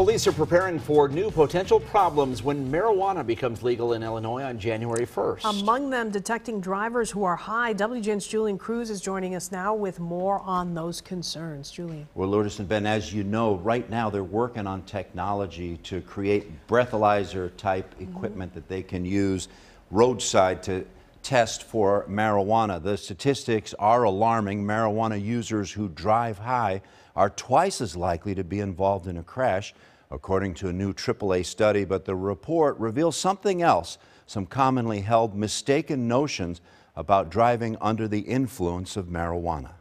Police are preparing for new potential problems when marijuana becomes legal in Illinois on January 1st. Among them, detecting drivers who are high. WGN's Julian Cruz is joining us now with more on those concerns. Julian. Well, Lourdes and Ben, as you know, right now they're working on technology to create breathalyzer type mm -hmm. equipment that they can use roadside to test for marijuana. The statistics are alarming. Marijuana users who drive high are twice as likely to be involved in a crash, according to a new AAA study. But the report reveals something else, some commonly held mistaken notions about driving under the influence of marijuana.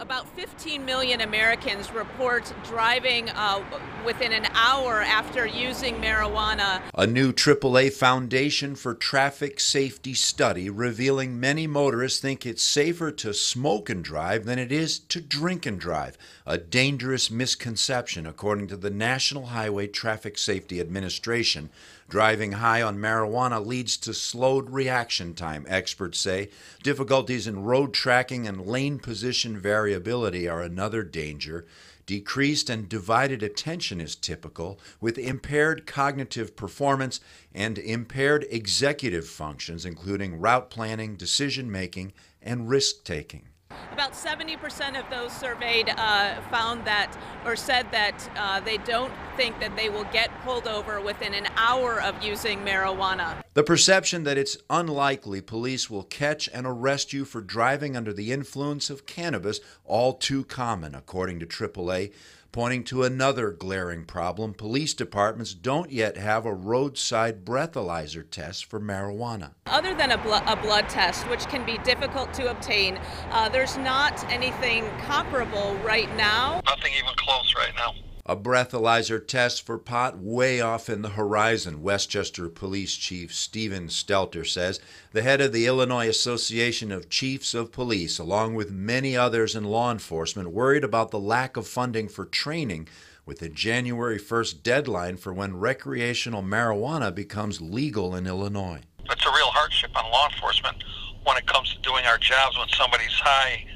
About 15 million Americans report driving uh, within an hour after using marijuana. A new AAA Foundation for Traffic Safety study revealing many motorists think it's safer to smoke and drive than it is to drink and drive. A dangerous misconception, according to the National Highway Traffic Safety Administration. Driving high on marijuana leads to slowed reaction time, experts say. Difficulties in road tracking and lane position variability are another danger. Decreased and divided attention is typical, with impaired cognitive performance and impaired executive functions, including route planning, decision making, and risk taking. About 70% of those surveyed uh, found that or said that uh, they don't think that they will get pulled over within an hour of using marijuana. The perception that it's unlikely police will catch and arrest you for driving under the influence of cannabis all too common, according to AAA pointing to another glaring problem. Police departments don't yet have a roadside breathalyzer test for marijuana. Other than a, bl a blood test, which can be difficult to obtain, uh, there's not anything comparable right now. Nothing even close right now a breathalyzer test for pot way off in the horizon, Westchester Police Chief Stephen Stelter says. The head of the Illinois Association of Chiefs of Police, along with many others in law enforcement, worried about the lack of funding for training with a January 1st deadline for when recreational marijuana becomes legal in Illinois. It's a real hardship on law enforcement when it comes to doing our jobs when somebody's high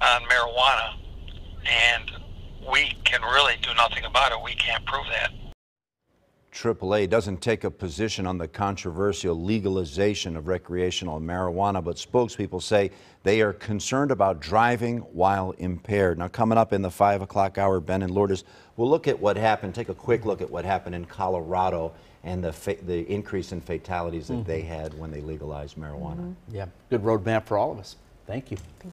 on marijuana and can really do nothing about it. We can't prove that. AAA doesn't take a position on the controversial legalization of recreational marijuana, but spokespeople say they are concerned about driving while impaired. Now, coming up in the 5 o'clock hour, Ben and Lourdes, we'll look at what happened, take a quick look at what happened in Colorado and the, the increase in fatalities that mm -hmm. they had when they legalized marijuana. Mm -hmm. Yeah, good roadmap for all of us. Thank you. Thank